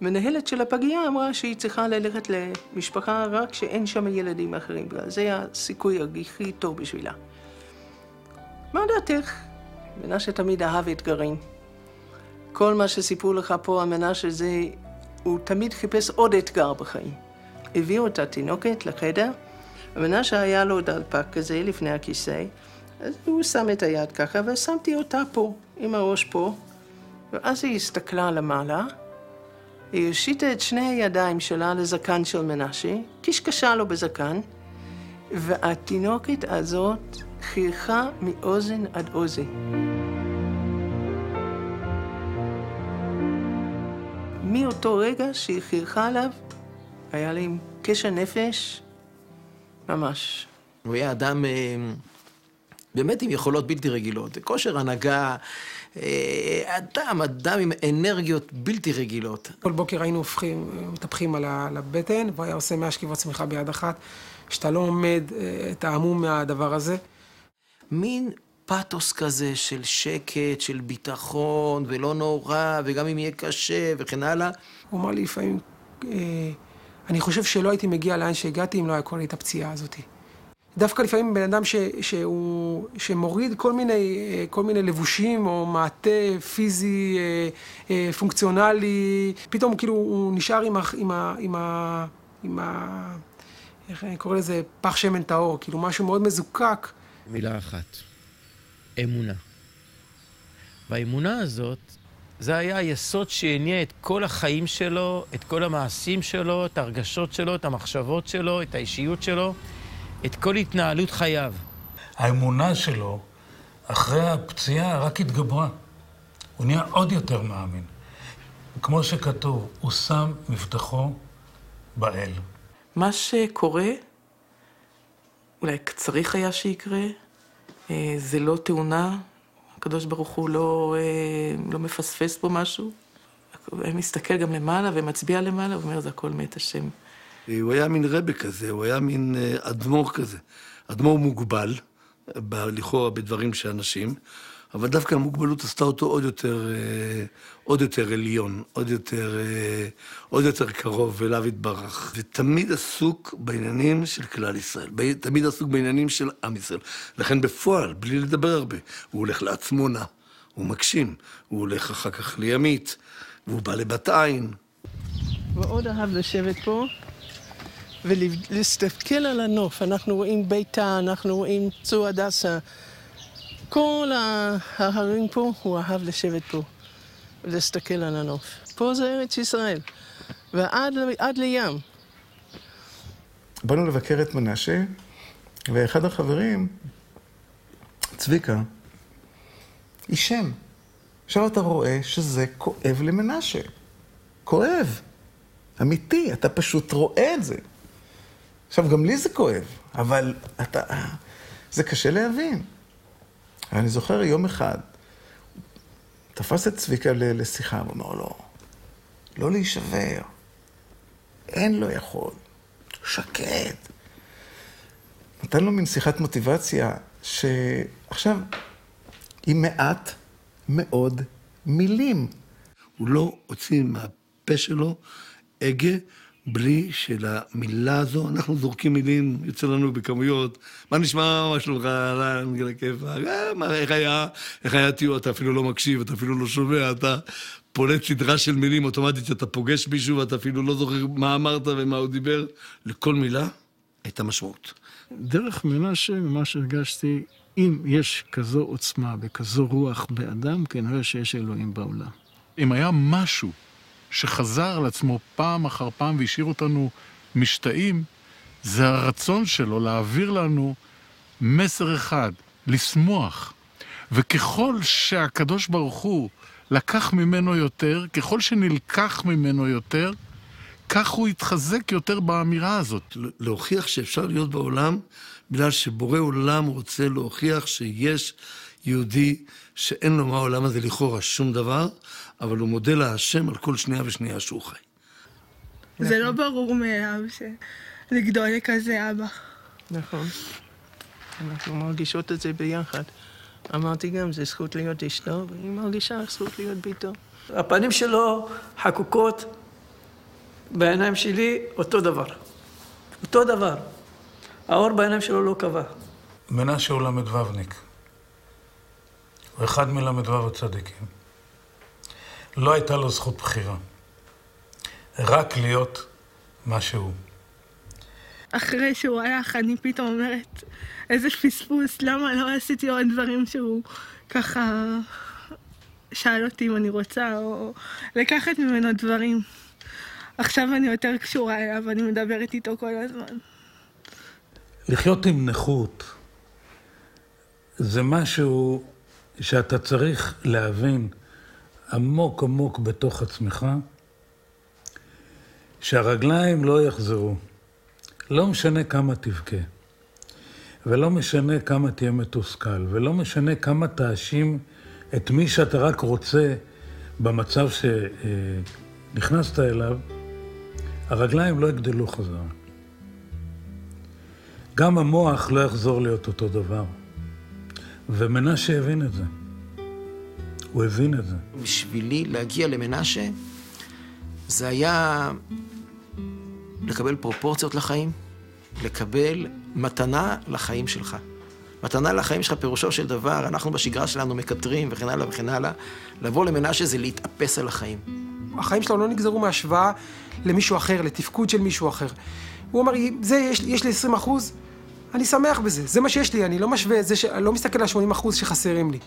והמנהלת של הפגייה אמרה שהיא צריכה ללכת למשפחה רק שאין שם ילדים אחרים, זה הסיכוי הכי טוב בשבילה. מה דעתך? מנשה תמיד אהב אתגרים. כל מה שסיפרו לך פה על מנשה זה, הוא תמיד חיפש עוד אתגר בחיים. הביאו את התינוקת לחדר, ומנשה היה לו דלפק כזה לפני הכיסא, אז הוא שם את היד ככה, ושמתי אותה פה, עם הראש פה, ואז היא הסתכלה למעלה, היא הושיטה את שני הידיים שלה לזקן של מנשה, קשקשה לו בזקן, והתינוקת הזאת חייכה מאוזן עד אוזן. מאותו רגע שהיא חייכה עליו, היה להם קשר נפש ממש. הוא היה אדם אה, באמת עם יכולות בלתי רגילות, כושר הנהגה, אה, אדם, אדם עם אנרגיות בלתי רגילות. כל בוקר היינו הופכים, מטפחים על הבטן, והוא היה עושה 100 שכיבות צמיחה ביד אחת, שאתה לא עומד, אתה עמום מהדבר הזה. מין פתוס כזה של שקט, של ביטחון, ולא נורא, וגם אם יהיה קשה, וכן הלאה. הוא אמר לי לפעמים, אה, אני חושב שלא הייתי מגיע לאן שהגעתי אם לא היה קורה לי את הפציעה הזאת. דווקא לפעמים בן אדם ש, שהוא, שמוריד כל מיני, אה, כל מיני לבושים או מעטה פיזי, אה, פונקציונלי, פתאום כאילו הוא נשאר עם ה... עם ה, עם ה, עם ה איך אני קורא לזה? פח שמן טהור, כאילו משהו מאוד מזוקק. מילה אחת, אמונה. והאמונה הזאת, זה היה היסוד שהניע את כל החיים שלו, את כל המעשים שלו, את הרגשות שלו, את המחשבות שלו, את האישיות שלו, את כל התנהלות חייו. האמונה שלו, אחרי הפציעה, רק התגברה. הוא נהיה עוד יותר מאמין. כמו שכתוב, הוא שם מבטחו באל. מה שקורה, אולי צריך היה שיקרה, אה, זה לא תאונה, הקדוש ברוך הוא לא, אה, לא מפספס פה משהו. הוא מסתכל גם למעלה ומצביע למעלה, ואומר, זה הכל מת השם. הוא היה מין רבה כזה, הוא היה מין אה, אדמו"ר כזה. אדמו"ר מוגבל, לכאורה בדברים של אנשים, אבל דווקא המוגבלות עשתה אותו עוד יותר, אה, עוד יותר עליון, עוד יותר, אה, עוד יותר קרוב אליו יתברך. ותמיד עסוק בעניינים של כלל ישראל, תמיד עסוק בעניינים של עם ישראל. לכן בפועל, בלי לדבר הרבה, הוא הולך לעצמונה, הוא מגשים, הוא הולך אחר כך לימית, והוא בא לבת עין. מאוד אהב לשבת פה. ולהסתכל על הנוף. אנחנו רואים ביתה, אנחנו רואים צור הדסה. כל ההרים פה, הוא אהב לשבת פה ולהסתכל על הנוף. פה זה ארץ ישראל, ועד לים. באנו לבקר את מנשה, ואחד החברים, צביקה, עישן. עכשיו אתה רואה שזה כואב למנשה. כואב. אמיתי, אתה פשוט רואה את זה. עכשיו, גם לי זה כואב, אבל אתה... זה קשה להבין. אני זוכר יום אחד, תפס את צביקה לשיחה, ואומר לו, לא להישבר, אין לו יכול, שקט. נתן לו מין שיחת מוטיבציה, שעכשיו, עם מעט מאוד מילים. הוא לא הוציא מהפה שלו הגה בלי שלמילה הזו, אנחנו זורקים מילים, יוצא לנו בכמויות, מה נשמע, מה שלומך, אהלן, גל הכיפאק, אה, איך היה, איך היה טיול, אתה אפילו לא מקשיב, אתה אפילו לא שומע, אתה פולט סדרה של מילים אוטומטית שאתה פוגש מישהו ואתה אפילו לא זוכר מה אמרת ומה הוא דיבר, לכל מילה הייתה משמעות. דרך מנשה, ממה שהרגשתי, אם יש כזו עוצמה וכזו רוח באדם, כנראה שיש אלוהים בעולם. אם היה משהו שחזר על עצמו פעם אחר פעם והשאיר אותנו משתאים, זה הרצון שלו להעביר לנו מסר אחד, לשמוח. וככל שהקדוש ברוך הוא לקח ממנו יותר, ככל שנלקח ממנו יותר, כך הוא יתחזק יותר באמירה הזאת. להוכיח שאפשר להיות בעולם, בגלל שבורא עולם רוצה להוכיח שיש יהודי שאין לו מהעולם הזה לכאורה שום דבר, אבל הוא מודה להשם על כל שנייה ושנייה שהוא חי. זה לא ברור מאליו שלגדול לכזה אבא. נכון. אנחנו מרגישות את זה ביחד. אמרתי גם, זה זכות להיות אשתו, והיא מרגישה זכות להיות ביתו. הפנים שלו חקוקות בעיניים שלי אותו דבר. אותו דבר. האור בעיניים שלו לא קבע. מנשה הוא ל"וניק. הוא אחד מל"ו הצדיקים. לא הייתה לו זכות בחירה. רק להיות מה שהוא. אחרי שהוא הלך, אני פתאום אומרת, איזה פספוס, למה לא עשיתי עוד דברים שהוא ככה שאל אותי אם אני רוצה, או לקחת ממנו דברים. עכשיו אני יותר קשורה אליו, אני מדברת איתו כל הזמן. לחיות עם נכות זה משהו שאתה צריך להבין עמוק עמוק בתוך עצמך, שהרגליים לא יחזרו. לא משנה כמה תבכה, ולא משנה כמה תהיה מתוסכל, ולא משנה כמה תאשים את מי שאתה רק רוצה במצב שנכנסת אליו, הרגליים לא יגדלו חזרה. גם המוח לא יחזור להיות אותו דבר. ומנשה הבין את זה. הוא הבין את זה. בשבילי להגיע למנשה, זה היה לקבל פרופורציות לחיים, לקבל מתנה לחיים שלך. מתנה לחיים שלך, פירושו של דבר, אנחנו בשגרה שלנו מקטרים וכן הלאה וכן הלאה. לבוא למנשה זה להתאפס על החיים. החיים שלו לא נגזרו מהשוואה למישהו אחר, לתפקוד של מישהו אחר. הוא אמר, זה, יש, יש לי 20 אחוז, אני שמח בזה, זה מה שיש לי, אני לא משווה את זה, ש... אני לא מסתכל על 80 אחוז שחסרים לי.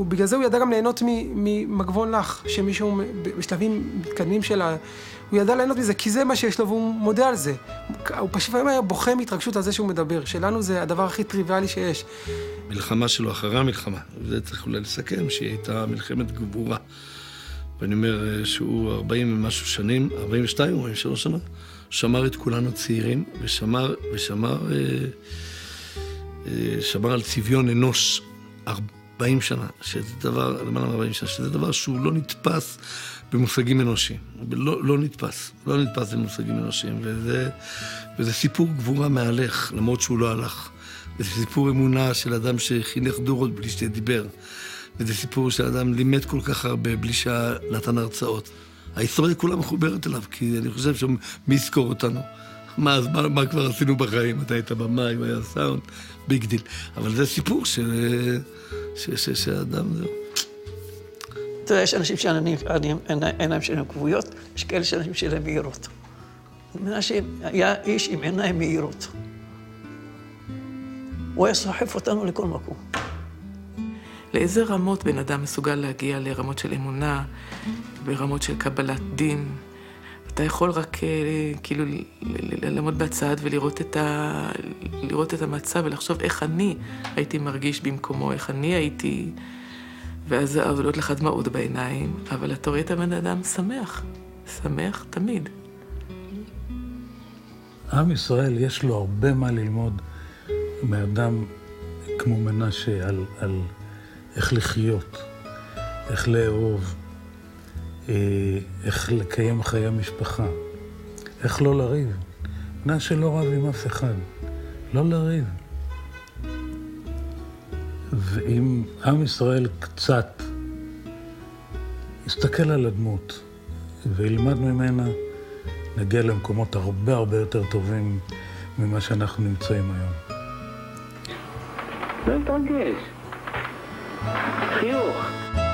ובגלל זה הוא ידע גם ליהנות ממגבון לך, שמישהו בשלבים מתקדמים שלה, הוא ידע ליהנות מזה, כי זה מה שיש לו והוא מודה על זה. הוא פשוט היה בוכה מהתרגשות על זה שהוא מדבר. שלנו זה הדבר הכי טריוויאלי שיש. מלחמה שלו אחרי המלחמה, וזה צריך אולי לסכם, שהיא הייתה מלחמת גבורה. ואני אומר שהוא 40 ומשהו שנים, 42 או 43 שנה, שמר את כולנו צעירים, ושמר, ושמר, אה, אה, שמר על צביון אנוש 40 שנה, שזה דבר, למעלה מ-40 שנה, שזה דבר שהוא לא נתפס במושגים אנושיים. לא, לא נתפס, לא נתפס במושגים אנושיים, וזה, וזה סיפור גבורה מהלך, למרות שהוא לא הלך. וזה סיפור אמונה של אדם שחינך דורות בלי שדיבר. וזה סיפור של אדם לימד כל כך הרבה בלי שנתן הרצאות. ההיסטוריה כולה מחוברת אליו, כי אני חושב שמי יזכור אותנו? מה, מה, מה כבר עשינו בחיים? אתה היית במים, היה סאונד, ביג דיל. אבל זה סיפור של... שאדם, זהו. אתה יודע, יש אנשים שהעיניים שלהם כבויות, יש כאלה שאנשים שלהם מהירות. מנשה היה איש עם עיניים מהירות. הוא היה סוחף אותנו לכל מקום. לאיזה רמות בן אדם מסוגל להגיע לרמות של אמונה, ברמות של קבלת דין? אתה יכול רק כאילו לעמוד בצד ולראות את, ה... לראות את המצב ולחשוב איך אני הייתי מרגיש במקומו, איך אני הייתי... ואז עולות לך דמעות בעיניים, אבל אתה רואה את הבן אדם שמח, שמח תמיד. עם ישראל, יש לו הרבה מה ללמוד מאדם כמו מנשה על, על איך לחיות, איך לאהוב, איך לקיים חיי משפחה, איך לא לריב. מנשה לא רב עם אף אחד, לא לריב. ואם עם ישראל קצת יסתכל על הדמות וילמד ממנה, נגיע למקומות הרבה הרבה יותר טובים ממה שאנחנו נמצאים היום. לא להתרגש. חיוך.